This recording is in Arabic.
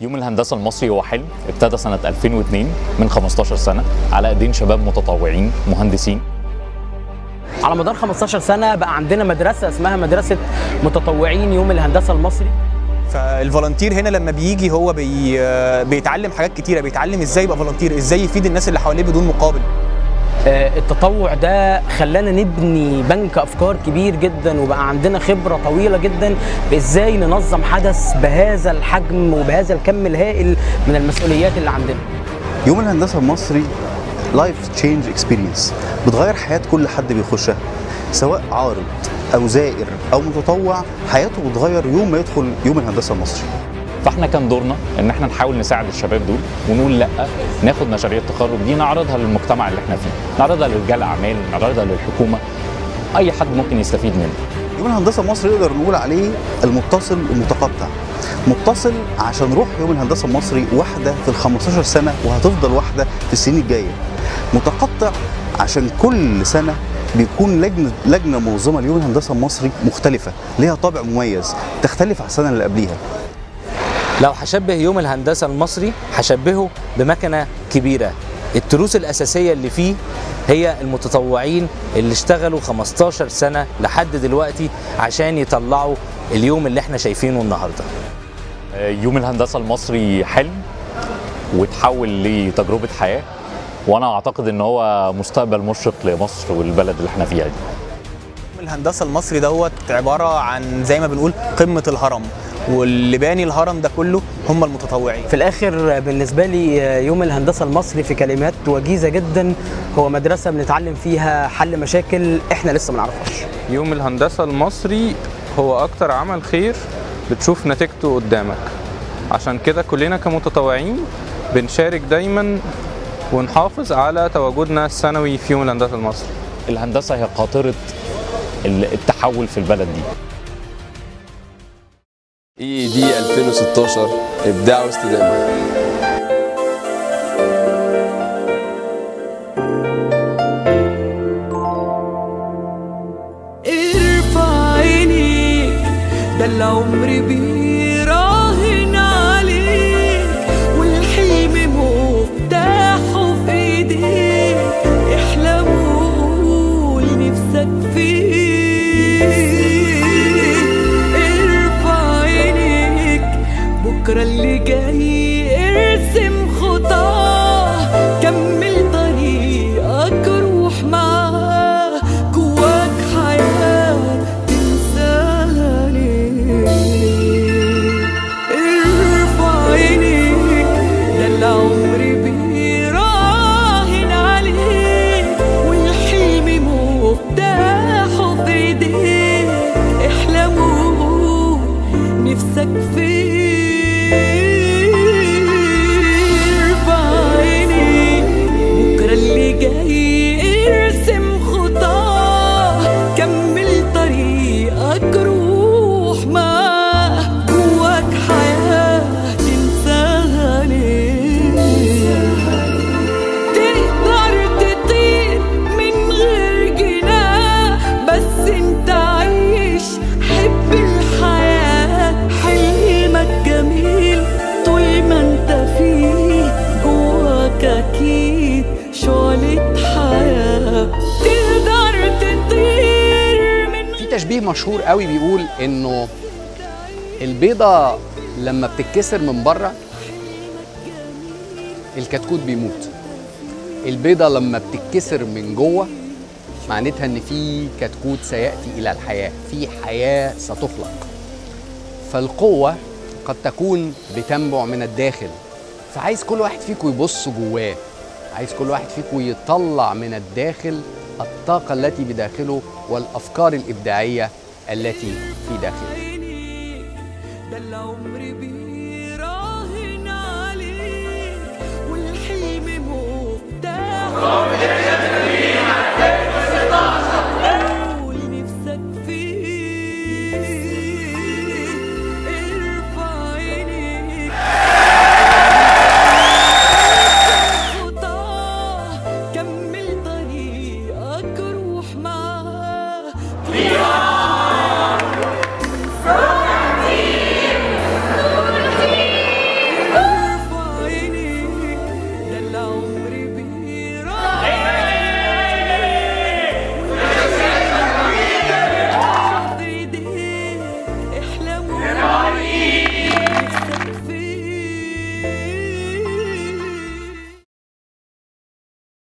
يوم الهندسة المصري هو حلم ابتدى سنة 2002 من 15 سنة على ايدين شباب متطوعين مهندسين. على مدار 15 سنة بقى عندنا مدرسة اسمها مدرسة متطوعين يوم الهندسة المصري. فال volunteer هنا لما بيجي هو بي بيتعلم حاجات كتيرة بيتعلم إزاي يبقى volunteer إزاي يفيد الناس اللي حواليه بدون مقابل. التطوع ده خلانا نبني بنك أفكار كبير جدا وبقى عندنا خبرة طويلة جدا بإزاي ننظم حدث بهذا الحجم وبهذا الكم الهائل من المسؤوليات اللي عندنا. يوم الهندسة المصري life changing experience بتغير حياة كل حد بيخشها سواء عارض أو زائر أو متطوع حياته بتغير يوم ما يدخل يوم الهندسة المصري. فاحنا كان دورنا ان إحنا نحاول نساعد الشباب دول ونقول لأ ناخد مشاريع التخرج دي نعرضها للمجتمع اللي إحنا فيه نعرضها لرجال اعمال نعرضها للحكومة اي حد ممكن يستفيد منه. يوم الهندسة المصري نقدر نقول عليه المتصل المتقطع. متصل عشان روح يوم الهندسة المصري واحدة في ال 15 سنة وهتفضل واحدة في السنين الجاية. متقطع عشان كل سنة بيكون لجنة لجنة منظمة ليوم الهندسة المصري مختلفة ليها طابع مميز تختلف عن السنة اللي قبليها. لو هشبه يوم الهندسة المصري هشبهه بمكنة كبيرة. التروس الأساسية اللي فيه هي المتطوعين اللي اشتغلوا 15 سنة لحد دلوقتي عشان يطلعوا اليوم اللي إحنا شايفينه النهارده. آه، يوم الهندسة المصري حلم وتحول لتجربة حياة وأنا أعتقد إن هو مستقبل مشرق لمصر والبلد اللي إحنا فيها دي. الهندسة المصري دوت عبارة عن زي ما بنقول قمة الهرم. واللي باني الهرم ده كله هم المتطوعين. في الآخر بالنسبة لي يوم الهندسة المصري في كلمات وجيزة جدا هو مدرسة بنتعلم فيها حل مشاكل إحنا لسه ما نعرفهاش. يوم الهندسة المصري هو أكتر عمل خير بتشوف نتيجته قدامك. عشان كده كلنا كمتطوعين بنشارك دايما ونحافظ على تواجدنا السنوي في يوم الهندسة المصري. الهندسة هي قاطرة ال- التحول في البلد دي. اي دي 2016 ابداع واستدامة. تشبيه مشهور قوي بيقول إنه البيضة لما بتتكسر من بره الكتكوت بيموت. البيضة لما بتتكسر من جوه معناتها إن في كتكوت سيأتي إلى الحياة في حياة ستخلق. فالقوة قد تكون بتنبع من الداخل. فعايز كل واحد فيكم يبص جواه عايز كل واحد فيكم يطلع من الداخل الطاقة التي بداخله والأفكار الإبداعية التي في داخله.